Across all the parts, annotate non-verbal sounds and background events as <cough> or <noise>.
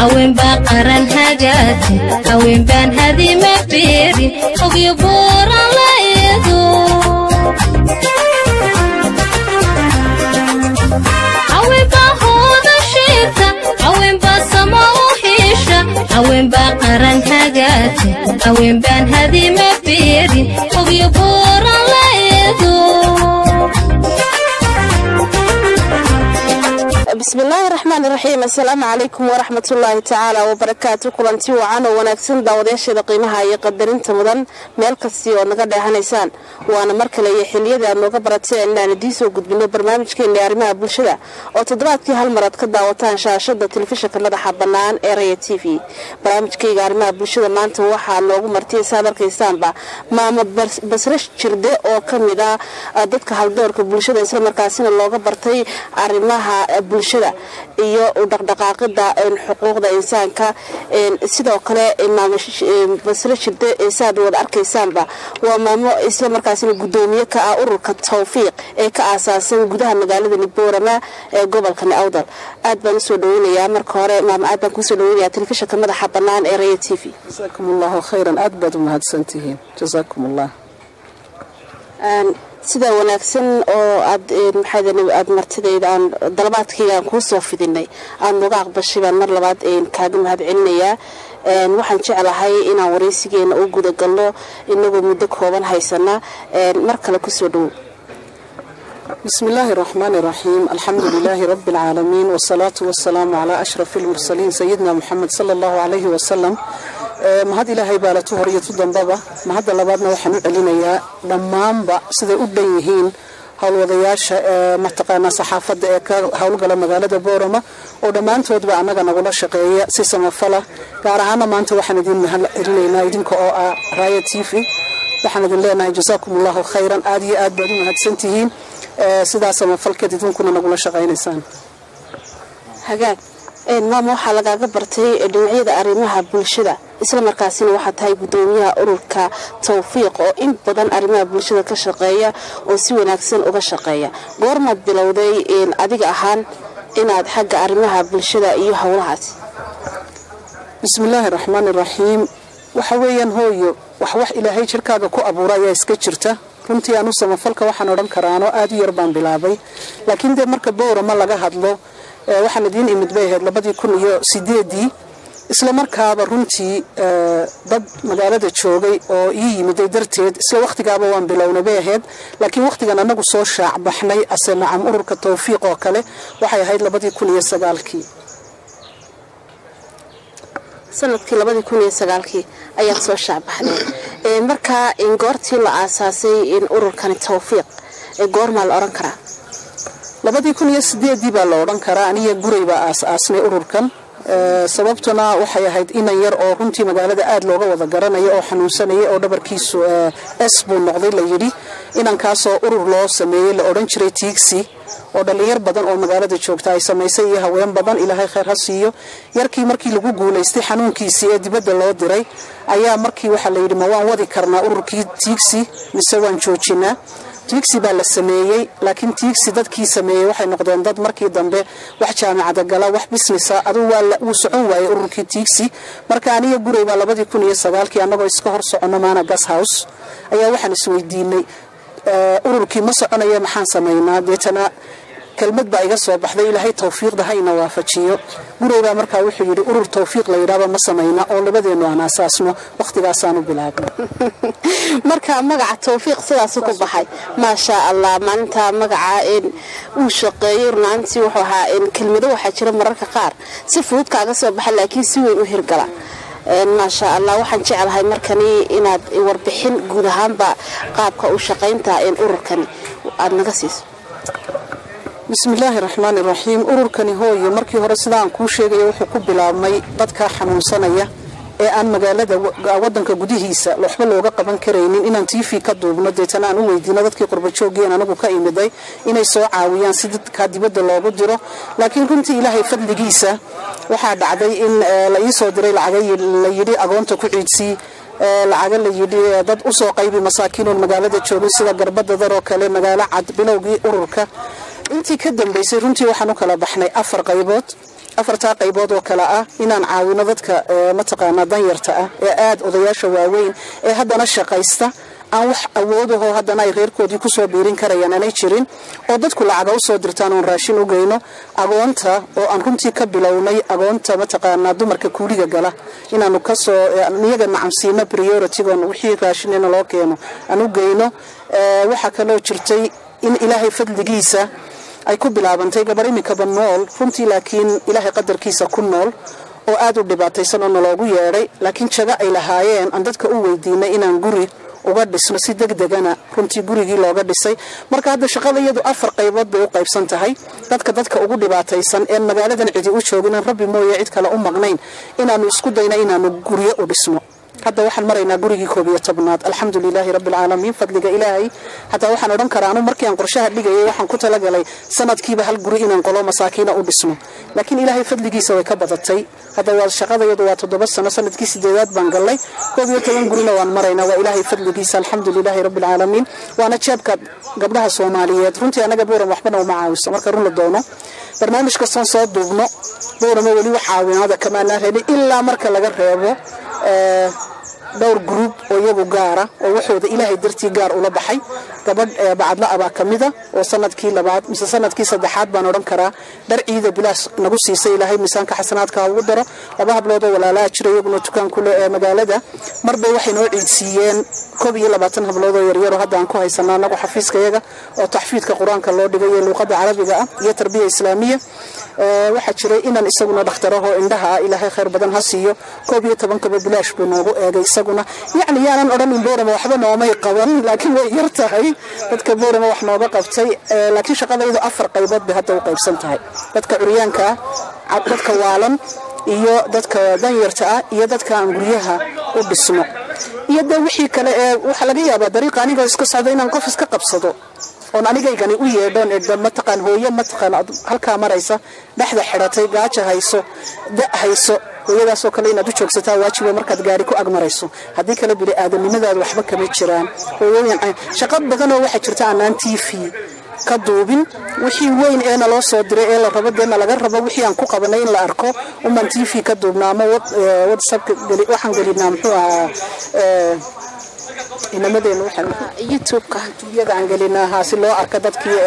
haween baa qaran hagaate haween baan hadima beerin ogyo buuran la eego haween baa hooda sheegta haween baa sama u hiisha haween baa qaran hagaate haween baan hadima beerin ogyo buuran la eego bismillaahi raxmaan iraxiim assalaamu calaykum waraxmatullaahi tacaala wabarakaatu kulanti wacan oo wanaagsan daawadayaasheeda qiimaha iyo qadarinta mudan meel kastii ood naga dheehanaysaan waana mar kale iyo xiliyadii aad nooga barateen inaan idiin soo gudbino barnaamijkeena arrimaha bulshada oo toddobaadkii hal mar aad ka daawataan shaashada telefishinka madaxa bannaan ee raya t v. Barnaamijkayga arrimaha bulshada maanta waxaa noogu martiyay saad arkaysaanba maamo basre jirde oo ka mid ah dadka haldoorka bulshada islamarkaasina looga bartay arrimaha bulshada iyo dhaqdhaqaaqida xuquuqda insaanka sidoo kale maamo basre jirde saad wada arkaysaanba waa maamo islamarkaasina gudoomiye ka ah ururka tawfiiq ee ka aasaasan gudaha magaalada niboorama ee gobolkani awdal aad baan u soo dhaweynayaa marka hore maamo aad baan ku soo dhaweynaya telefishinka madaxa bannaan ee raya t v. Jasaakum allahu khayran aad baad u mahadsantihiin. Jasaakum allah sida wanaagsan oo aad maxaad martidayda aan dalabaadkayga aan kuu fidinay aad nooga aqbashay baan mar labaad kaaga mahad celinayaa waxaan jeclahay inaan waraysigeena u gudagalno inagoo muddo kooban haysana. Mar kale ku soo dhowow bismi illaahi raxmaan iraxiim alxamdu lilaahi rabbi alcaalamiin wasalaatu wasalaamu calaa ashrafi almursaliin sayidina muxamed sala allahu calayhi wasalam mahad ilaahay baa la tu hor iyo tu dambaba mahadda labaadna waxaan u celinayaa dhammaanba siday u dhan yihiin howlwadayaasha mataqaanaa saxaafadda ee ka howlgala magaalada boorama oo dhammaantoodba annaga nagula shaqeeya si samafala. Gaar ahaana maanta waxaan idin mahad celinaynaa idinka oo ah raaya t v. Waxaan idin leenahay jasaakum allahu khayran. Aad iyo aad baad u mahadsantihiin. Sidaa samafalkeed idinkuna nagula shaqaynaysaan. Hagaag maama waxaa lagaaga bartay dhinacyada arrimaha bulshada isla markaasina waxaa tahay gudoomiyaha ururka tawfiiq oo in badan arrimaha bulshada ka shaqeeya oo si wanaagsan uga shaqeeya. Goormaad bilowday adiga ahaan inaad xagga arrimaha bulshada iyo howlahaasi bismillaahi raxmaan iraxiim waxa weeyaan hooyo wax wax ilaahay jirkaaga ku abuura ayaa iska jirta. Runtii anu samafalka waxaan odhan karaano aad u yar baan bilaabay. Laakiin dee marka boorama laga hadlo. Waxaan idiin imid bay ahayd labadii kun iyo sideedii isla markaaba runtii dad magaalada joogay oo ii yimiday darteed isla wakhtigaaba waan bilownay bay ahayd laakiin wakhtigan annagu soo shaac baxnay ase nacam ururka tawfiiq oo kale waxay ahayd labadii kun iyo sagaalkii. Sanadkii labadii kun iyo sagaalkii ayaad soo shaacbaxday markaa goortii la aasaasay ururkani tawfiiq goormaa la odhan karaa? Labadii kun iyo sideedii baa la odhan karaa aniga guray baa aas-aasnay ururkan sababtuna waxay ahayd inan yar oo runtii magaalada aada looga wada garanayo oo xanuunsanaya oo dhabarkiisu s buu noqday la yidhi. Inankaasoo urur loo sameeyey la odhan jiray tiigsi oo dhallinyar badan oo magaalada joogta ay samaysay iyo haween badan ilaahay khayr ha siiyo. Yarkii markii lagu guulaystay xanuunkiisii ee dibadda loo diray ayaa markii waxaa layidhi ma waan wadi karnaa ururkii tiigsi mise waan joojinaa tiigsi baa la sameeyey laakiin tiigsi dadkii sameeyey waxay noqdeen dad markii dambe wax jaamacada gala wax bisnisa aduu wuu socon waayey ururkii tiigsi marka aniga guray baa labadii kun iyo sagaalkii annagoo iska hor soconno maana gas house. Ayaa waxaan isweydiinay ururkii ma soconaya maxaan samaynaa. Deetana kelmad baa iga soo baxday. Ilaahay tawfiiqda ha ina waafajiyo guraybaa markaa wuxuu yidhi urur tawfiiq la yidhaaba ma samayna oo labadeennu aan aasaasno wakhtigaasaanu bilaabnay <laughs> marka magaca tawfiiq sidaasu ku baxay. Maashaa allah maalinta magaca uu shaqeeyey runaantii wuxuu ahaa kelmado waxaa jira mararka qaar. Si fudud kaaga soo baxa laakiin si weyn u hirgala. Maasha allah waxaan jeclahay markani inaad warbixin guud ahaanba qaabka u shaqaynta ururkani aada naga siiso bismillaahi raxmaan iraxiim ururkani hooyo markii hore sidaan kuu sheegaya wuxuu ku bilaabmay dadka xanuunsanaya ee aan magaalada wadanka gudihiisa waxba looga qaban karaynin inaan t v ka duubno. Deetana aan u weydiino dadkii qurbajoogien anagu ka imiday inay soo caawiyaan si dadkaa dibadda loogu diro. Laakiin runtii ilaahay fadligiisa waxaa dhacday in la iisoo diray lacaga la yidhi agoonta ku ciidsii lacaga la yidhi dad u soo qaybi masaakiinoon magaalada joogay sida garbada daroo kale magaalo cad bilowgii ururka intii ka dambaysay runtii waxaan u kala baxnay afar qaybood. Afartaa qaybood oo kale ah inaan caawino dadka mataqaanaa danyarta ah ee aada odayaasha waaweyn ee haddana shaqaysta aan wax awoodahoo haddana ay reerkoodii ku soo biirin karayaan aanay jirin oo dadku lacaga u soo dirtaan oon raashin u geyno agoonta oo aan runtii ka bilownay agoonta mataqaanaa dumarka kuuliga gala. Inaanu ka soo iyaga nacamsiino prioritigon wixii raashinina loo keeno aan u geyno waxaa kaloo jirtay in ilaahay fadligiisa ay ku bilaabantay gabar iminkaba nool. Runtii laakiin ilaahay qadarkiisa ku nool oo aada u dhibaataysan oo naloogu yeedhay laakiin jago ay lahaayeen aan dadka u weydiinay inaan guri uga dhisno si deg degana runtii gurigii looga dhisay. Marka hadda shaqada iyadu afar qaybood bay u qaybsan tahay. Dadka dadka ugu dhibaataysan een magaaladan cidi u joogin aan rabbi mooye cid kale u maqnayn inaanu isku dayna inaanu guryo u dhisno hadda waxaan maraynaa gurigii koob iyo tobnaad. Alxamdu lilaahi rabbi alcaalamiin fadliga ilaahay. Hataa waxaan odhan karaa anu markii aan qorshaha dhigayay waxaan ku talagalay sanadkiiba hal guri inaan qolo masaakiina u dhisno. Laakiin ilaahay fadligiisa way ka badatay. Hadda waa shaqadayadu waa toddoba sano sannadkii sideedaad baan gallay. Koob iyo toban gurina waan maraynaa waa ilaahay fadligiisa alxamdu lilaahi rabbi alcaalamiin waana jeebka gabdhaha soomaaliyeed. Runtii anaga buuran waxbana uma caawiso marka run la doono. Barnaamij soo duubno buurama weli wax caawinaada kamaanaa reebin ilaa marka laga reebo dhowr gruub oo iyagu gaara oo waxooda ilaahay dartii gaar ula baxay. Gabadh bacadla abaa ka mida oo sannadkii labaad mise sannadkii saddexaad baan odhan karaa dhar ciida bilaash nagu siisay ilaahay miisaanka xasanaadka ugu daro laba hablood oo walaalaha jira iyaguna dukaan kule ee magaalada. Marbay waxay noo ciidsiiyeen koob iyo labaatan hablood oo yaryaroo hadda aan ku haysanaa anagu xafiiska iyaga oo taxfiidka qur'aanka loo dhigay ee luuqada carabiga ah iyo tarbiya islaamiya waxaa jiray inaan isaguna dhakhtarahoo indhaha ah ilaahay khayr badan ha siiyo. Koob iyo tobankaba bilaash buu noogu eegay isaguna. Yacni yaanan odhanin boorama waxba noomay qaban laakiin way yar tahay. Dadka boorama wax nooga qabtay laakiin shaqadaydu afar qaybood bay hadda u qaybsan tahay. Dadka curyaanka dadka waalan iyo dadka danyarta ah iyo dadka aan guryaha u dhisno. Iyo dee wixii kale ee waxaa laga yaabaa dariiqa anigoo iska socda inaan qof iska qabsado oon anigaygani u yeedhoon ee mataqaan hooye mataqaan halkaa maraysa dhexda xidhatay gaaja hayso da hayso hooyadaasoo kale inaad u joogsataa waajiba markaad gaari ku agmarayso haddii kale bini aadamnimadaada waxba kama jiraan. Hooyooyin shaqo badanoo waxaa jirta annaan t v ka duubin. Wixii weyn ee naloo soo diray ee la rabo dee nalaga rabo wixii aan ku qabanay in la arko umaan t v ka duubna ama whatsappka waxaan gelinaa muxuu ahaa inamadeenna youtubeka youtubeyada aan gelinaa si loo arka dadkii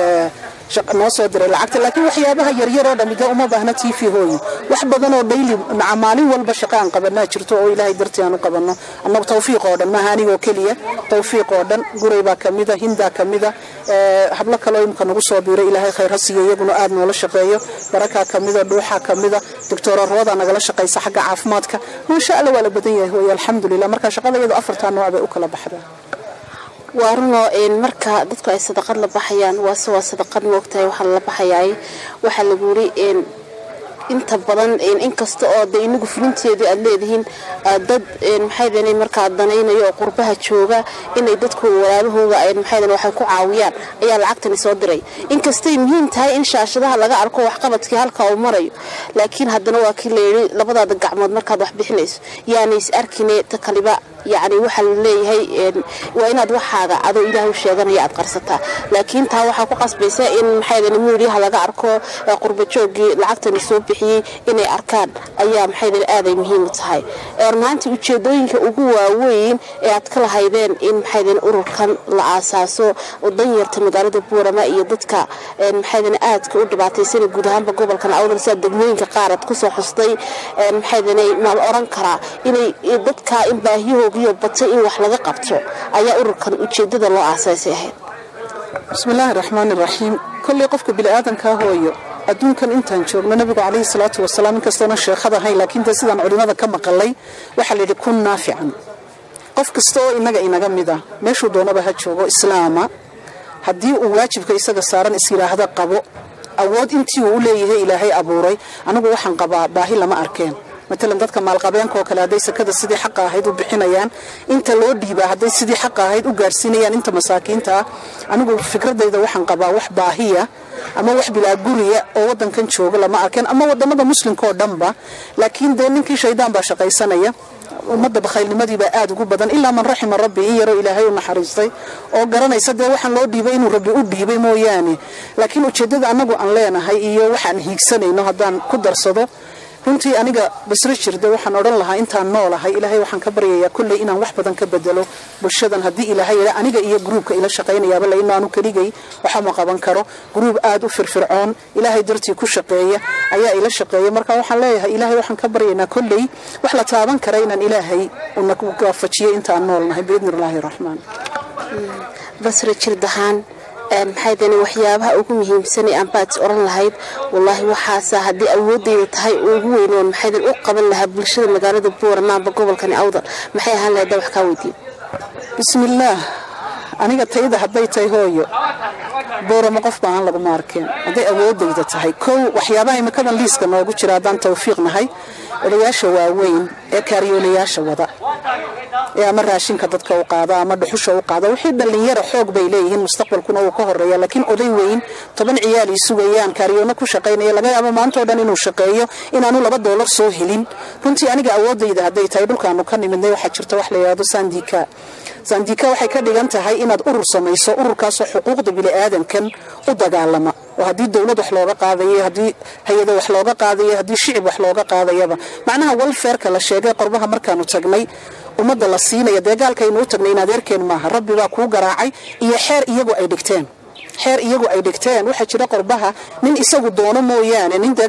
noo soo diray lacagta laakiin waxyaabaha yaryaroo dhammi dee uma baahna t v hooyin wax badan oo dhayli maalin walba shaqa aan qabanaa jirto oo ilaahay dartii aan u qabanno annagu tawfiiq oo dhan maaha anigoo keliya. Tawfiiq oo dhan guray baa kamida hindaa kamida hablo kaloo imka nagu soo biiray ilaahay khayr ha siiyo iyaguna aada noola shaqeeyo. Barakaa kamida dhuuxaa kamida doctora roodaa nagala shaqaysa xagga caafimaadka. Maasha alla waa la badan yahay hooye alxamdulilah marka shaqada iyadu afartaa nooc bay u kala baxdaa waa runoo marka dadku ay sadaqad la baxayaan waase waa sadaqad moogtahay waxaa lala baxayaay waxaa lagu yiri inta badan inkasta oo de inagu fulinteedii aad leedihiin dad maxaydn markaa danaynayo oo qurbaha jooga inay dadku walaabahooga maxaydn waxay ku caawiyaan ayaa lacagtani soo diray. Inkastay muhiim tahay in shaashadaha laga arko waxqabadkii halka uu marayo laakiin haddana waa kii layidhi labadaada gacmood markaad wax bixinayso arkine ta kaliba yacni waxaa la waa inaad waxaaga adoo ilaah u sheeganaya aad qarsataa laakiin taa waxaa ku qasbaysa in maxaydn miidiyaha laga arko qurbajoogii lacagtani soo bixiyey inay arkaan ayaa maxaydn aaday muhiim u tahay. Runaantii ujeedooyinka ugu waaweyn ee aad ka lahaydeen in maxaydn ururkan la aasaaso danyarta magaalada buurama iyo dadka maxaydn aadka u dhibaataysana guud ahaanba gobolkan awdal sida degmooyinka qaar aad ku soo xustay maxaydn maal oran karaa inay dadka in baahiyahoogiyo batay in wax laga qabto ayaa ururkan ujeedada loo aasaasay ahayd. Bismillaahi raxmaani raxiim kolley qofka biniaadankaa hooyo adduunkan intaan joogno nabigu calayhi salaatu wasalaam inkastoona sheekhad ahayn laakiin dee sidaan culimada ka maqalay waxaa layidhi kun naafican qof kasta oo inaga inaga mid ah meeshuu doonaba ha joogo islaama haddii uu waajibka isaga saaran is yidhaahda qabo awood intii uu u leeyahay ilaahay abuuray anigu waxaan qabaa baahi lama arkeen matalan dadka maalqabeenkaoo kale hadday sakada sidii xaqa ahayd u bixinayaan inta loo dhiibaa hadday sidii xaqa ahayd u gaarsiinayaan inta masaakiinta ah anigu fikradayda waxaan qabaa wax baahiya ama wax bilaa oo wadankan jooga lama arkeen ama waddamada muslimka oo dhanba. Laakiin dee ninkii shaydaan baa shaqaysanaya ummadda bakhaylnimadiibaa aada ugu badan ilaa man raxima rabbi in yaroo ilaahay u naxariistay oo garanaysa dee waxaan loo dhiibay inuu rabbi u dhiibay mooyaane. Laakiin ujeeddada annagu aan leenahay iyo waxaan hiigsanayno haddaan ku darsado runtii aniga basro jirda waxaan odhan lahaa intaan noolahay ilaahay waxaan ka baryayaa kolley inaan wax badan ka bedelo bulshadan. Haddii ilaahay yidha aniga iyo gruubka ila shaqaynayaaba la inaanu keligay waxama qaban karo. Gruub aada u firfircoon ilaahay dartii ku shaqeeya ayaa ila shaqeeya. Marka waxaan leeyahay ilaahay waxaan ka baryaynaa kolley wax la taaban kara inaan ilaahay una waafajiyay intaan noolnahay biidni illaahi raxmaan basra jirdahaan maxay dani waxyaabaha ugu muhiimsanay aanbaad oran lahayd. Wallaahi waxaasa haddii awoodeyda tahay ugu weynoon maxaydan u qaban lahaa bulshada magaalada buurama amba gobolkani awdal maxay ahaan lahayd wax kaa weydiin? Bismillaah aniga tayda hadday tahay hooyo. Booramo qof baahan laguma arkeen hadday awoodayda tahay. Kow waxyaabaha imikadan liiska noogu jira haddaan tawfiiq nahay odayaasha waaweyn ee kaariyoolayaasha wada. Ee ama raashinka dadka u qaada ama dhuxusha u qaada wixii dhallinyara xoog bay leeyihiin mustaqbalkuna uu ka horreeya laakiin oday weyn toban ciyaal ay sugayaan kaariyoona ku shaqaynaya laga yaabo maantao dhan inuu shaqeeyo inaanu laba doolar soo helin. Runtii aniga awoodayda hadday tahay dhulkaanu ka nimidnay waxaa jirta wax la yidhahdo sandika sandika waxay ka dhigan tahay inaad urur samayso ururkaasoo xuquuqda bini'aadankan u dagaalama. Oo haddii dowlad wax looga qaadayo haddii hay'ado wax looga qaadayo haddii shicib wax looga qaadayaba. Macnaha walfeerka la sheegay qorbaha markaanu tagnay ummadda la siinaya dee gaalkaynu u tagnay in maaha. Rabbi baa kuu garaacay iyo xeer iyagu ay dhigteen xeer iyagu ay dhigteen. Waxaa jira qorbaha nin isagu doono mooyaane nin dee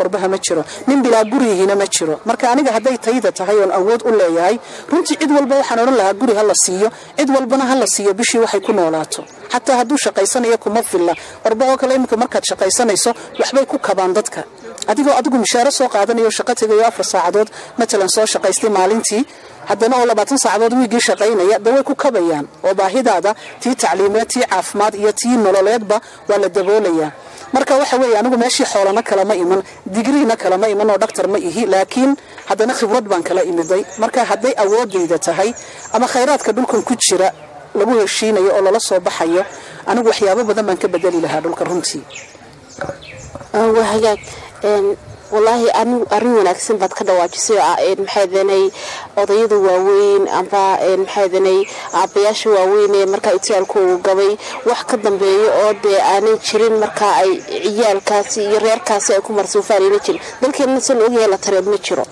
qorbaha ma jiro. Nin bilaa gurigiina ma jiro. Marka aniga hadday tayda tahay oon awood u leeyahay runtii cid walba waxaan odhan lahaa guri ha la siiyo. Cid walbana ha la siiyo bishii waxay ku noolaato. Xataa hadduu shaqaysanayo kuma filla. Qorba kale iminka markaad shaqaysanayso waxbay ku kabaan dadka adigoo adigu mishaaro soo qaadanayo shaqo tegayo afar saacadood matalan soo shaqaystay maalintii haddana oo labaatan saacadood wiigii shaqaynaya dee ku kabayaan. Oo baahidaada tii tacliimeed tii caafimaad iyo tii nololeedba waa la daboolayaa. Marka waxa weeye anigu meeshii xoolana kalama iman digriina kalama iman oo dhaktar ma ihi laakiin haddana khibrad baan kala imiday. Marka hadday awoodayda tahay ama khayraadka dhulkan ku jira lagu heshiinayo oo lala soo baxayo anigu waxyaabo badan baan ka bedeli lahaa dhulka runtii wallaahi arrin wanaagsan baad ka dhawaajisay ah maxaydanay odayada waaweyn amba maxaydanay aabayaasha waaweyn ee markaa itaalkoogu gabay. Wax ka dambeeya oo dee aanay jirin markaa ay ciyaalkaasi iyo reerkaasi ay ku marsuufaan ayna jirin. Dalkeenna san ogyahay la tareed ma jiro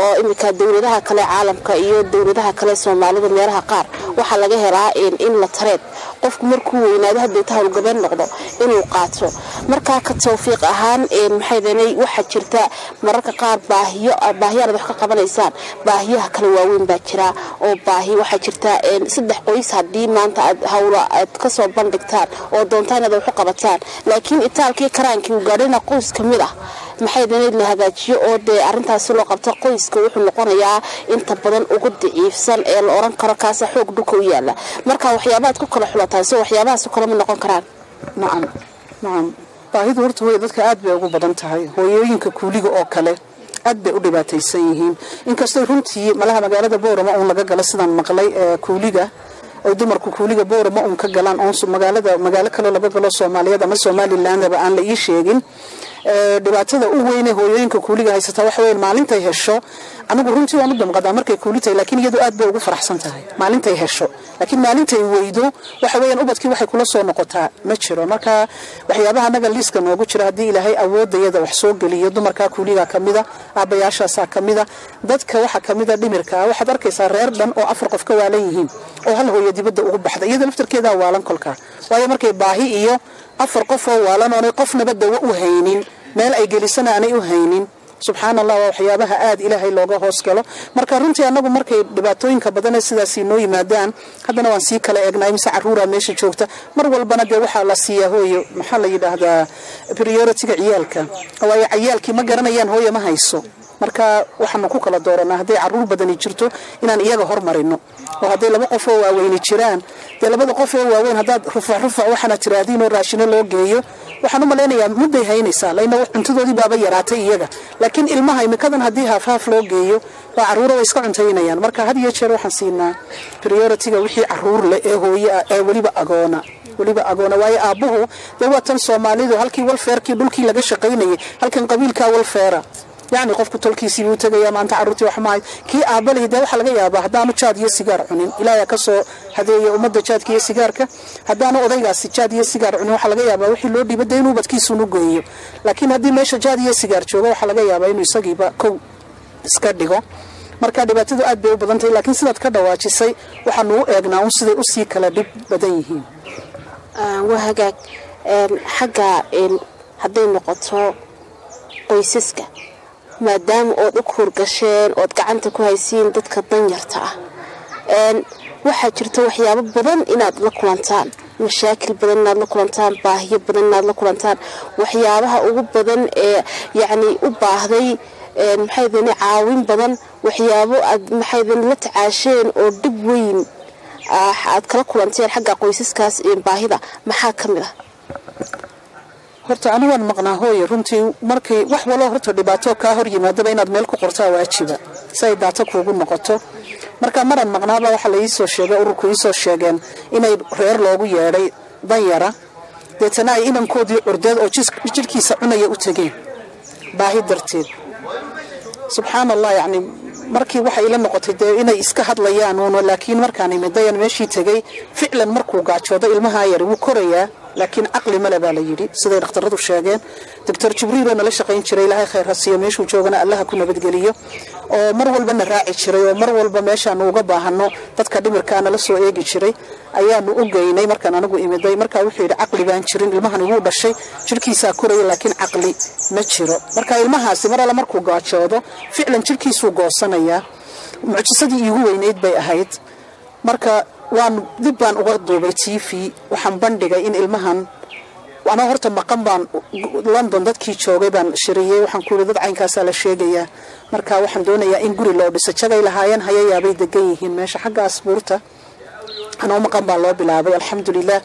oo iminka dowladaha kale caalamka iyo dowladaha kale soomaalida meelaha qaar waxaa laga helaa in la tareed qofku markuu weynaado hadeeta howlgabeen noqdo inuu qaato. Markaa ka tawfiiq ahaan maxaydanay waxaa jirta mararka qaar baahiyo baahiyaanad wax ka qabanaysaan baahiyaha kale waaweyn baa jira. Oo baahi waxaa jirta saddex qoys haddii maanta aad hawla aad ka soo bandhigtaan oo doontaan inaad wax u qabataan. Laakiin itaalkii karaankii uu gaadhina qoys ka mid ah maxay danayd la hagaajiyo oo dee arintaasi loo qabto? Qoyska wuxuu noqonayaa inta badan ugu daciifsan ee la oran karo kaasa xoog dhulka u yaalla marka waxyaabaad ku kala xulataan so waxyaabahaas kale ma noqon karaan. Nacam nacam. Baahidu horta hooya dadka aad bay ugu badan tahay. Hooyooyinka kuuliga oo kale aad bay u dhibaataysan yihiin. Inkastoo runtii malaha magaalada boorama uun laga galo sidaan maqlay ee kuuliga oy dumarku kuuliga boorama uun ka galaan. Oon magaalada magaalo kaloo laga galo soomaaliyeed ama somalilandaba aan la ii sheegin dhibaatada u weyne hooyooyinka kuuliga haysataa waxa weya maalintay hesho anigu runtii waan u damqadaa markay kuuli tahay laakiin iyadu aad bay ugu faraxsan tahay. Maalintay hesho laakiin maalintay weydo. Waxa weeyaan ubadkii waxay kula soo noqotaa ma jiro. Marka waxyaabaha anaga liiska noogu jira haddii ilaahay awoodayada wax soo geliyo dumarkaa kuuliga kamida aabayaashaasaa kamida dadka waxa kamida dhimirka waxaad arkaysaa reer dhan oo afar qof ka waalan yihiin oo hal hooyo dibadda ugu baxda iyada laftarkeedaa waalan kolkaa waayo markay baahi iyo afar qof oo waalan oonay qofnaba dawo u haynin meel ay gelisana aanay u haynin subxaana allah waa waxyaabaha aada ilaahay looga hoos galo. Marka runtii annagu markay dhibaatooyinka badanee sidaasi noo yimaadaan haddana waan sii kala eegnaa mise caruuraa meesha joogta. Mar walbana dee waxaa la siiyaa hooyo maxaa la yidhaahdaa prioritiga ciyaalka. Waayo ciyaalkii ma garanayaan hooyo ma hayso. Marka waxaanu ku kala dooranaa hadday carruur badani jirto inaan iyaga hormarino oo hadday laba qof oo waaweyni jiraan dee labada qof ee waaweyn haddaad rufac rufac waxaana tiraadiin oo raashino loo geeyo waxaan u mudday haynaysaa laina cuntadoodii baaba yaraatay iyaga. Laakiin ilmaha imikadan haddii haafhaaf loo geeyo waa caruura way iska cuntaynayaan marka had iyo jeer waxaan siinaa prioritiga wixii carruur leh ee hooye ah ee weliba agoona weliba agoona. Waayo aabbuhu dee waa tan soomaalidu halkii walfeerkii dhulkii laga shaqaynayay halkan qabiilkaa walfeera yacni qofku tolkiisii buu tegaya maanta carruurtii wax maahay kii aabbalihii dee waxaa laga yaabaa haddaanu jaad iyo sigaar cunin. Ilaahay ka hadeeya ummadda jaadka iyo sigaarka. Haddaanu odaygaasi jaad iyo sigaar cunin waxaa laga yaabaa wixii loo dhiibay dee inuu badkiisuunu geeyo laakiin haddii meesha jaad iyo sigaar jooga waxaa laga yaabaa inuu isagiiba kow iska dhigo. Marka dhibaatadu aad bay u badan tahay laakiin sidaad ka dhawaajisay waxaanu u eegnaa un siday u sii kala dhib badan yihiin. Waa hagaag. Xagga hadday noqoto qoysaska maadaama ood u kuurgasheen ood gacanta ku haysiin dadka danyarta ah. Waxaa jirta waxyaabo badan inaad la kulantaan. Mashaakil badan inaad la kulantaan baahiyo badan inaad la kulantaan. Waxyaabaha ugu badan ee yacni u baahday maxaydani caawin badan waxyaabo aad maxaydani la tacaasheen oo dhib weyn aad kala kulanteen xagga qoysaskaas baahida maxaa ka mid ah horta anigaan maqnaa hooye runtii markii wax waloo horta dhibaato kaa hor yimaadaba inaad meel ku qortaa waajiba. Si ay daato kuugu noqoto. Marka maran maqnaaba waxaa la iisoo sheegay ururku iisoo sheegeen inay reer loogu yeedhay danyara deetana ay inankoodii curdeed oo jidhkiisa cunaya u tegeen. Baahi darteed. Subxaan allah yacni markii waxay ila noqotay dee inay iska hadlayaan uun laakiin markaan imidayan meeshii tegay ficlan markuu gaajoodo ilmahaa yari wuu korayaa laakiin caqli male baa la yidhi. Siday dhakhtaradu sheegeen doctor jibriiloo nala shaqayn jiray. Ilaahay khayr ha meeshuu joogana allaha ku nabadgeliyo. Oo mar walbana raaci jiray. Oo mar walba meeshaanu uga baahano dadka dhimirkaa nala soo eegi jiray. Ayaanu u geynay. Markaan anigu imiday. Markaa wuxuu yidhi caqli baan jirin. Ilmahan wuu dhashay. Jirhkiisaa koraya laakiin caqli ma jiro. Marka ilmahaasi mar alle markuu gaajoodo ficlan jirhkiisuu goosanayaa mucjisadii iigu weynayd bay ahayd. Marka waan dib baan uga duubay t v. Waxaan bandhigay in ilmahan anaa horta maqan baan london dadkii joogay baan shiriyey waxaan ku yidhi dad caynkaasaa la sheegayaa marka waxaan doonayaa in guri loo dhiso. Jagay lahaayeen hayayaabay degan yihiin. Meesha xagga asbuurta anoo maqan baa loo bilaabay. Alxamdulilah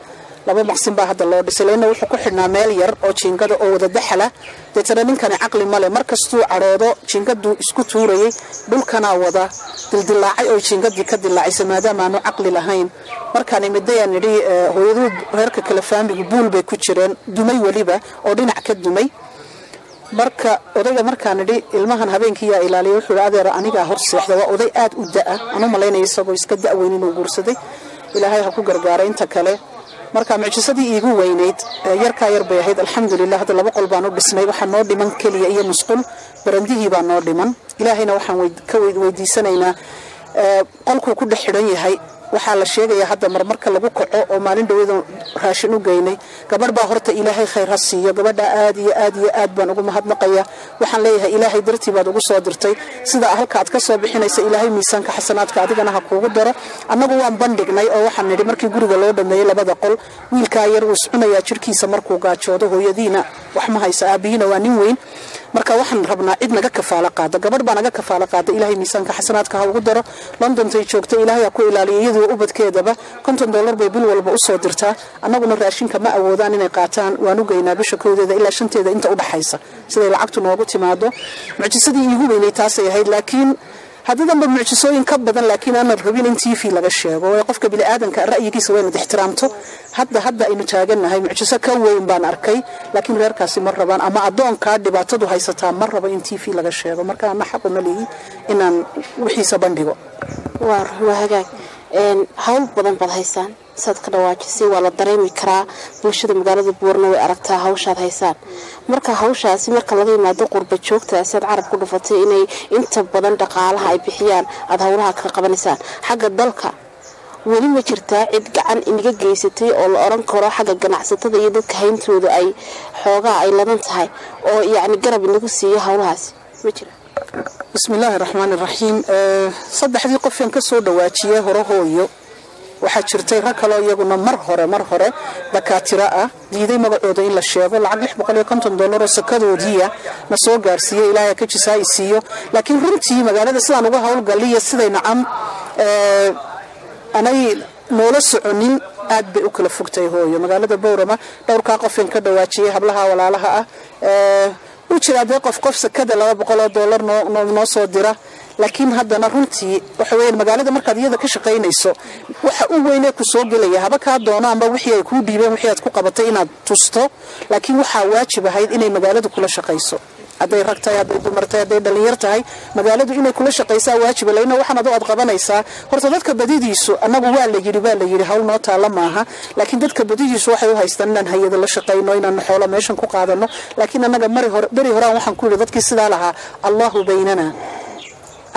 laba maqsin baa hadda loo dhisay. Leanna wuxuu ku xidhnaa meel yar oo jiingada oo wada daxala deetana ninkani caqli male markastuu cadhoodo jiingaduu isku tuurayay. Dhulkanaa wada dildilaacay oo jiingadii ka dilaacaysa maadaama aanu caqli lahayn. Markaan imidayaan nidhi hooyaduu reerka kale faamigu buul bay ku jireen. Dumay weliba oo dhinac ka dumay. Marka odayga markaan nidhi ilmahan habeenkii yaa ilaaliya wuxuu adeer anigaa hor seexda waa oday aad u da'a. Anu malaynaya isagoo iska da-weyn inuu guursaday. Ilaahay ha ku gargaaray inta kale marka mucjisadii iigu weynayd yarkaa yar bay ahayd alxamdulilah hadda laba qol baan u dhisnay. Waxaa noo dhiman keliya iyo musqul barandihii baa noo dhiman. Ilaahayna waxaan ka weydiisanaynaa qolkuu ku dhex xidhan yahay. Waxaa la sheegayaa hadda marmarka lagu kaco oo maalin dhawada raashin u geynay. Gabadh baa horta ilaahay khayr ha siiyo. Gabadha aad iyo aad iyo aad baan ugu mahadnaqaya. Waxaan leeyahay ilaahay dartii baad ugu soo dirtay. Sida halka aad ka soo bixinaysa ilaahay miisaanka xasanaadka adigana ha kuugu daro annagu waan bandhignay oo waxaan nidhi markii guriga loo dhameeyey labada qol wiilkaa yar wuu iscunayaa jirhkiisa markuu gaajoodo hooyadiina. Wax ma haysa aabihiina waa nin weyn marka waxaan rabnaa cid naga kafaalo qaada gabadh baa naga kafaalo qaada ilaahay miisaanka xasanaadka ha ugu daro. Londontay joogta ilaahay ha ku ilaaliya iyadoo ubadkeedaba konton dollar bay bil walba u soo dirtaa. Annaguna raashinka ma awoodaan inay qaataan. Waan geynaa bisha kowdeeda ilaa shanteeda inta u dhaxaysa. Siday lacagtu noogu timaado mucjisadii iigu weynay taasay ahayd laakiin haddadanba mucjisooyin ka badan laakiin aanan rabin in t v laga sheego waayo qofka biniaadanka ra'yigiisa waa ixtiraamto. Hadda hadda aynu taagannahay mucjiso ka weyn baan arkay laakiin reerkaasi ma rabaan ama addoonkaa dhibaatadu haysataa ma rabo in t v laga sheego. Marka ana xaqu ma lihi inaan wixiisa bandhigo. Hawl badan baad haysaan saad ka dhawaajisay waa la dareemi karaa. Bulshada magaalada buurna way aragtaa hawshaad haysaan. Marka hawshaasi marka laga yimaado qurba joogtaasi aad carab ku dhufatay inay inta badan dhaqaalaha ay bixiyaan aada howlaha ka qabanaysaan. Xagga dalka weli ma jirtaa cid gacan inaga geysatay oo la oran karo xagga ganacsatada iyo dadka hayntooda ay xoogaa ay ladan tahay oo yacni garab inagu siiyo howlahaasi ma jira. Bismillaahi raxmaan iraxiim saddexdii qofkan ka soo dhawaajiyey hore hooyo waxaa jirtay rag kaloo iyaguna mar hore mar hore dakaatiro ah. Diiday magacooda in la sheego lacag dollaroo sakadoodiia na soo gaarsiiyey ilaahay ka jisaa siiyo. Laakiin runtii magaalada sidaan uga howlgaliyo siday nacam anay noola soconin aad bay u kala fogtahay hooyo. Magaalada bowrama dhowrkaa qofkan ka dhawaajiyey hablaha walaalaha ah. Wuu jiraa dee qof qof sakada laba boqoloo dollar noo soo dira laakiin haddana runtii waxa weyan magaalada markaad iyada ka shaqaynayso waxa u weynee ku gelaya haba kaa doono amba wixii ay kuu dhiibeen wixii aad ku qabatay inaad tusto laakiin waxaa waajib ahayd inay magaaladu kula shaqayso. Hadday rag tahay hadday dumar tahay hadday dhalinyar tahay magaaladu inay kula shaqaysaa waajiba laina waxaan adu aad qabanaysaa. Horta dadka badidiisu annagu waa la yidhi waa la yidhi hawl noo taalla maaha. Laakiin dadka badidiisu waxay u haystaan inaan hay'ada la shaqayno inaan xoolo meeshan ku qaadano. Laakiin annaga beri horaan waxaan ku yidhi dadkii sidaa lahaa allahu baynana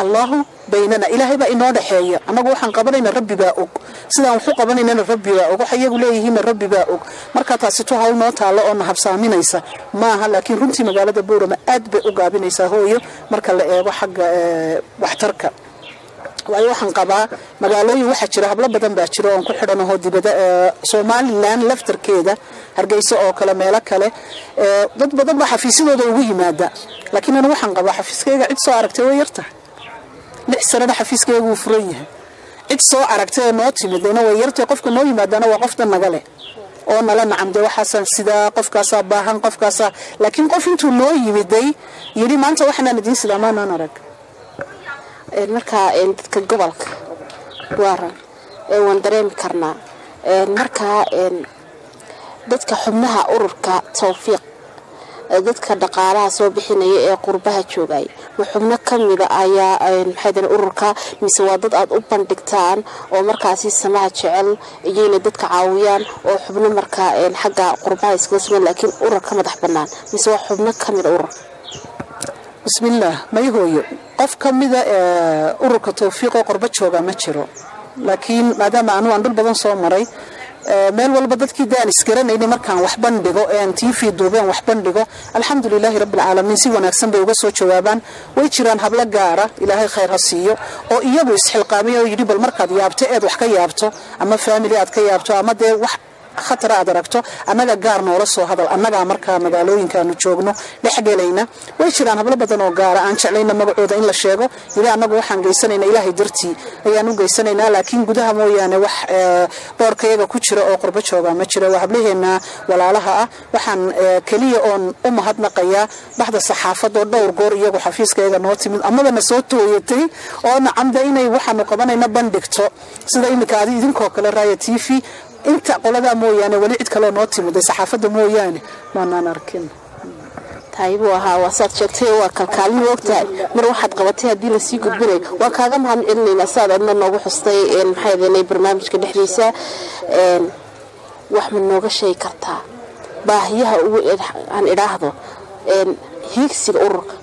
allahu baynana ilaahay baa inoo dhexeeya annagu waxaan qabanayna rabbi baa og. Sidaan waxu qabanaynana rabbi baa og. Waxa iyagu leeyihiinna rabbi baa og. Markaa taasi tu hawl noo taallo oo na habsaaminaysa maaha laakiin runtii magaalada boorama aad bay u gaabinaysaa hooyo marka la eego xagga waxtarka. Waayo waxaan qabaa magaalooyin waxaa jira hablo badan baa jira oon ku xidhanaho dibada somalilan laftarkeeda hargeysa oo kale meelo kale. Dad badan baa xafiisyadooda ugu yimaada. Laakiin anu waxaan qabaa xafiiskayga cid soo aragtay way yartahay lix sanana xafiiskayga furan yahay. Cid soo aragtay ee noo timidayna way yartay qofka noo yimaadana waa qofda nagale oo nala nacam dee waxaasaan sidaa qofkaasaa baahan qofkaasaa. Laakiin qof intuu noo yimiday yidhi maanta waxanaan idiin sidaa maanaan arag. Markaa dadka gobolka waaran waan dareemi karnaa. Markaa dadka xubnaha ururka tawfiiq dadka dhaqaalaha soo bixinaya ee qurbaha joogay. Xubno kamida ayaa maxaydn ururka mise waa dad aad u bandhigtaan oo markaasi samaha jecel iyayna dadka caawiyaan oo xubno markaa xagga qurbaha iskaga sugan laakiin urar ka madax banaan mise waa xubno kamida ururka bismillaah may hooyo. Qof ka mida ururka tawfiiqoo qorbo jooga ma jiro. Laakiin maadaama anu aan dhul badan soo maray meel walba dadkii daan isgaranayna markaan wax bandhigo ean tv duubeen wax bandhigo alxamdulilaahi rabbilcaalamiin si wanaagsan bay uga soo jawaabaan. Way jiraan hablo gaara ilaahay khayr ha siiyo oo iyagu isxilqaamay oo yidhi bal markaad yaabto eed wax ka yaabto ama faamili aad ka yaabto ama dee wax khatara aad aragto annaga gaar noola soo hadal annagaa markaa magaalooyinkaanu joogno dhexgelayna way jiraan hablo badan oo gaara aan jeclayna magacooda in la sheego. Yidhi annagu waxaan geysanayna ilaahay dartii ayaan u geysanaynaa laakiin gudaha mooyaane wax boorkayaga ku jira oo qurbo jooga ma jira. Waa hablaheena walaalaha ah. Waxaan keliya oon u mahadnaqayaa baxda saxaafadoo dhowr goor iyagu xafiiskayaga noo timid. Amaba na soo tooyatay oo nacamda inay waxaanu qabanayna bandhigto. Sida iminka adi idinkoo kale raaya t v inta qoladaa mooyaane weli cid kaleo noo timiday saxaafadda mooyaane maanaan arkin. Taybuu ahaa waa saad sheegtay waa kalkaalin ogtahay? Mar waxaad qabatay haddii la sii gudbinay. Waa kaaga mahad celinaynaa saad adna noogu xustay maxaydeenay barnaamijka dhexdiisa. Wax ma nooga sheegi kartaa. Baahiyaha ugu aan idhaahdo hiigsiga ururka.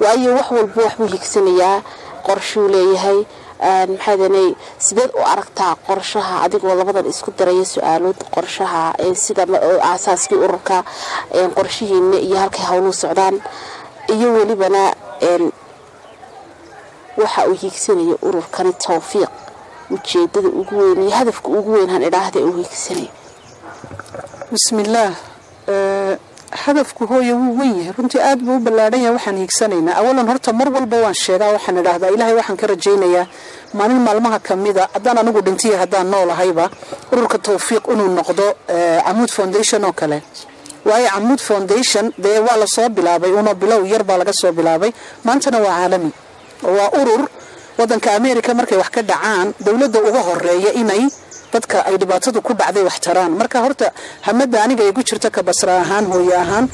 Waayo wax walba waxbuu hiigsanayaa qorshuu leeyahay maxaadanay sideed u aragtaa qorshaha adigoo labadan isku daraya su'aalood qorshaha sida aasaaskii ururka qorshihiina iyo halkay howluhu socdaan. Iyo welibana waxa uu hiigsanayo ururkani tawfiiq ujeedada ugu weyn iyo hadafka ugu weyn han idhaahda uu hiigsanayo. Bismillaah hadafku hooya wuu wen yahay. Runtii aad buu ballaadhan yahay waxaan hiigsanaynaa. Awalan horta mar walba waan sheegaa waxaan idhaahdaa ilaahay waxaan ka rajaynayaa maalin maalmaha kamida haddaan anigu dhintiya haddaan noolahayba ururka tawfiiq inuu noqdo camuud foundation oo kale. Waayo camuud foundation dee waa la soo bilaabay uno bilow yar baa laga soo bilaabay. Maantana waa caalami. Waa urur. Wadanka america markay wax ka dhacaan dowladda uga horreeya inay dadka ay dhibaatadu ku dhacday wax taraan marka horta hamada aniga igu jirta ka basra ahaan hooye ahaan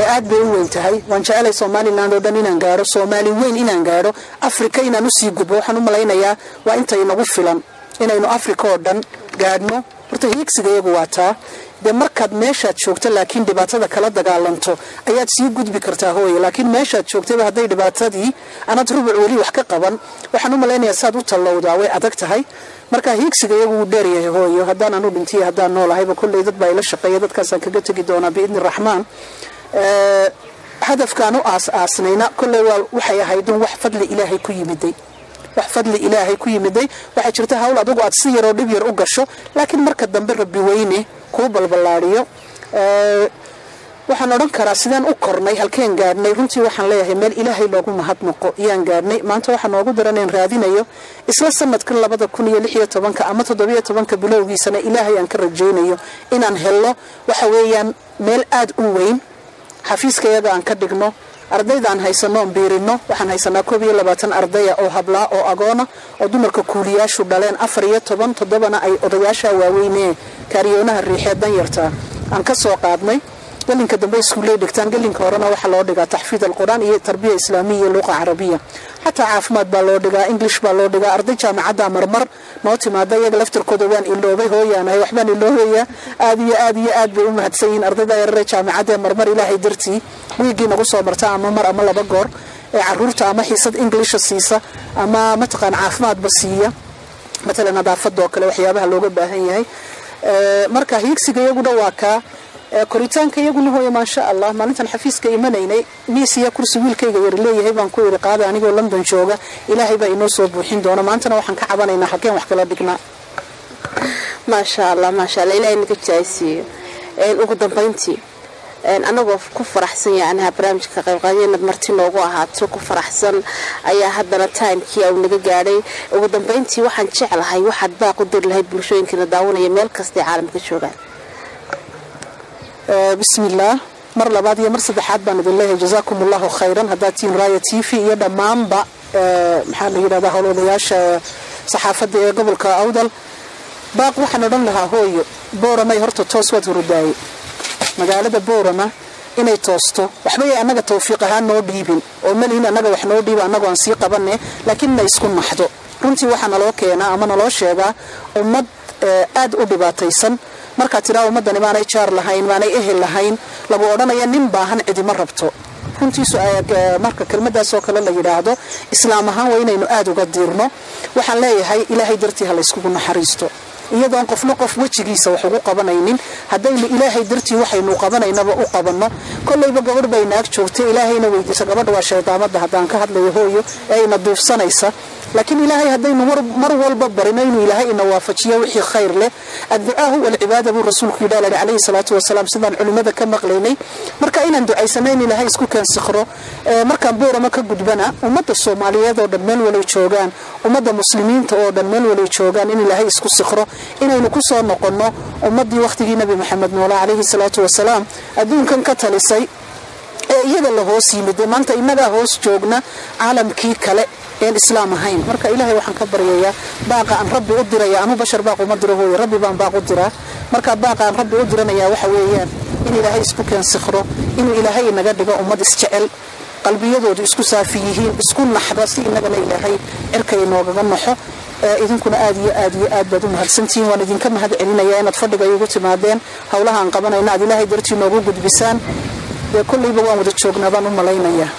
ee aad bay u weyn tahay. Waan jecelay somalilan oo dhan inaan gaadho soomaali weyn inaan gaadho africa inaan u sii gudbo waxaan u malaynayaa waa inta inagu filan. Inaynu africa oo dhan gaadhno. Horta hiigsiga iyagu waa taa dee markaad meeshaad joogto laakiin dhibaatada kala dagaalanto ayaad sii gudbi kartaa hooye laakiin meeshaad joogtayba hadday dhibaatadii anaad rubuc weli wax ka qaban. Waxaan u malaynayaa saad u tallowdaa way adag tahay. Marka hiigsiga iyagu wuu dheeryahay hooyo. Haddaan anu dhintiya haddaan noolahayba kolley dad baa ila shaqeeya. Dadkaasaan kaga tegi doonaa biidni raxmaan. Hadafkaan u aas aasnayna kolley waa waxay ahayd in wax fadli ilaahay ku yimiday wax fadli ilaahay ku yimiday. Waxaa jirta hawl adugu aad si yaroo dhib yar u gasho laakiin marka dambe rabbi weyne kuu balballaadhiyo waxaan odhan karaa sideen u kornay halkeen gaadhnay. Runtii waxaan leeyahay meel ilaahay loogu mahadnaqo yaan gaadhnay. Maanta waxaa noogu daran in raadinayo isla sanadkan labada kun iyo lix iyo tobanka ama toddobiyo tobanka bilowgiisana ilaahay aan ka rajaynayo inaan helno waxa weeyaan meel aad u weyn xafiiskayaga aan ka dhigno ardaydaan haysano oon biirino. Waxaan haysanaa koob iyo labaatan ardaya oo hablaa oo agoona oo dumarka kuuliyaashu dhaleen. Afar iyo toban toddobana ay odayaasha waaweynee. Kaariyoonaha riixee danyarta aan ka soo qaadnay. Gelinka dambe iskuulley dhigtaan. Gelinka horena waxaa loo dhigaa taxfiid alqur-aan iyo tarbiya islaamiya iyo luqa carabiya xataa caafimaad baa loo dhigaa english baa loo dhigaa arday jaamacadda marmar noo timaada iyaga laftirkooda waan iloobay hooyaanahay waxbaan iloobayaa aad iyo aad iyo aad bay u mahadsan yihiin ardayda yarare jaamacadda marmar ilaahay dartii. Wiigii nagu soo marta ama mar ama laba goor ee carruurta ama xiisad englisha siisa ama mataqaan caafimaadba siiya. Matalan nadaafada oo kale waxyaabaha looga baahan yahay. Marka hiigsiga iyaguna waa kaa koritaanka iyaguna hooya maasha allah maalintan xafiiska imanaynay miis iyo kursi wiilkayga yar leeyahay baan ku yiri qaada anigoo london jooga ilaahay baa inoo soo buuxin doona. Maantana waxaan ka cabanaynaa halkeen wax kala dhignaa maasha allah maasha allah ilahay naga jaaysiiyo ugu dambayntii anagoo ku faraxsan yacnaha barnaamijka ka qaybqaadiya inaad marti noogu ahaato ku faraxsan ayaa haddana timekii au naga gaadhay. Ugu dambayntii waxaan jeclahay waxaad baaq u diri lahayd bulshooyinkiina daawanaya meel kastay caalamka joogaan bismillaah mar labaad iyo mar saddexaad baan idin leeyahay. Jazaakum allahu khayran. Haddaad tihiin raaya t v iyo dhammaanba maxaa la yidhahdaa howlwadayaasha saxaafadda ee gobolka awdal. Baaq waxaan odhan lahaa hooyo booramay horta toos waad hurudaaye magaalada boorama inay toosto. Waxbay annaga tawfiiq ahaan noo dhiibin. Oo malihin annaga wax noo dhiiba annagoo aan sii qabane laakiin inay isku naxdo. Runtii waxaa naloo keenaa ama naloo sheegaa ummad aad u dhibaataysan markaad tidhaa ummaddani maanay jaar lahayn maanay ehel lahayn lagu odhanaya nin baahan cidima rabto. Runtiisu marka kelmadaasoo kale la yidhaahdo islaam ahaan waa inaynu aada uga diirno. Waxaan leeyahay ilaahay dartii ha layskugu naxariisto. Iyadoon qofna qof wejigiisa wax ugu qabanaynin haddaynu ilaahay dartii waxaynu qabanaynaba u qabanno. Kollayba gabadh bay naag joogtay ilaahayna weydiisa gabadha waa shaydaamada haddaan ka hadlayo hooyo ee ina duufsanaysa laakiin ilaahay haddaynu mar walba barino ilaahay ina waafajiyo wixii khayr leh. Adducaahu walcibaada buu rasuulku yidhaal calayhi salaatu wasalaam sidaan culimmada ka maqlaynay. Marka inaan ducaysana ilaahay isku keensikhro markaan boorama ka gudbana ummadda soomaaliyeed oo dhan meel walay joogaan ummadda muslimiinta oo dhan meel walay joogaan in ilaahay isku sikhro inaynu ku soo noqonno ummaddii wakhtigii nebi maxamed noola calayhi salaatu wasalaam adduunkan ka talisay ee iyada la hoos yimid ee maanta innagaa hoos joogna caalamkii kale een islaam ahayn. Marka ilaahay waxaan ka baryayaa baaqa aan rabbi u diraya anu bashar baaq uma diro hooye rabbi baan baaq u diraa. Marka baaqa aan rabbi u diranayaa waxa weeyaan in ilaahay isku keensikhro inuu ilaahay inaga dhigo ummad isjecel qalbiyadoodu isku saafi yihiin isku naxda si inagana ilaahay cirka inoogaga naxo idinkuna aad iyo aad iyo aad baad u mahadsantihiin waan idinka mahad celinaya inaad fadhiga igu timaadeen. Howlaha aan qabanayna aad ilaahay dartii noogu gudbisaan. Dee kollayba waan wada joognaa baan u malaynayaa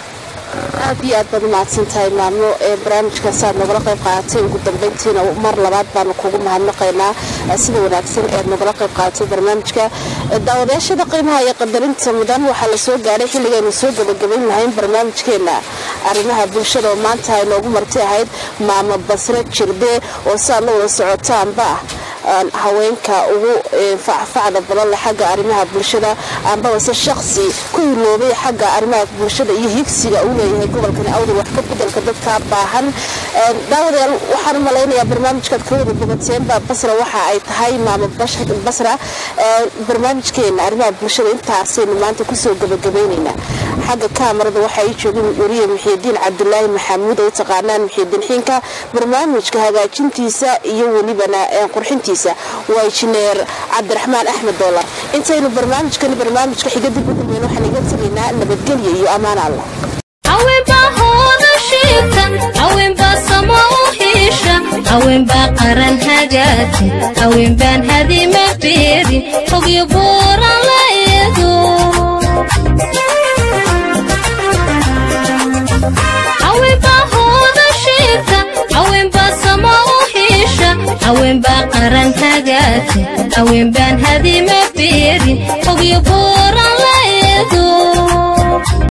aad iyo aad baad u mahadsan tahay maamo barnaamijkaasaad nogala qayb qaadatay ugu dambayntiina mar labaad baanu kugu mahadnaqaynaa sida wanaagsan eed nogala qayb qaadatay barnaamijka. Daawadayaashada qiimaha iyo qadarinta mudan waxaa la soo gaadhay xilligaynu soo gebagabayn lahayn barnaamijkeena arrimaha bulshada oo maanta ay noogu marti ahayd maamo basre jirde oo siaad la wada socotaanba. ah haweenka ugu facfacda badan leh xagga arrimaha bulshada ambabase shaqsi ku iloobay xagga arrimaha bulshada iyo higsiga uu leeyahay gobolkani awdal wax ka bedelka dadka baahan. Daawadayaal waxaan u malaynayaa barnaamijkaad ka wada bogateenba basra waxa ay tahay maamo basra. Barnaamijkeena arrimaha bulshada intaasaynu maanta ku soo gabagabaynaynaa حق كامرة وحي يجوا يريد محيدين عبد الله محمود وتقانان محيدين حينك برنامج هذا كنتيسا يوني بنا قرحنتيسا ويشنير عبد الرحمن أحمد دولار. إنت هنا برنامج كان برنامج كحيقة دبوت المينو حنيقة سمينا. اللي بتقلي يو أمان الله. أوين بحوض الشيطة أوين بصمو حيشة أوين بقرن حاجاتي أوين بان هذه مبيري فوق يبور الله أوين باقران هاقاتي أوين بان هذي ما بيري فوق يبور لا يدور.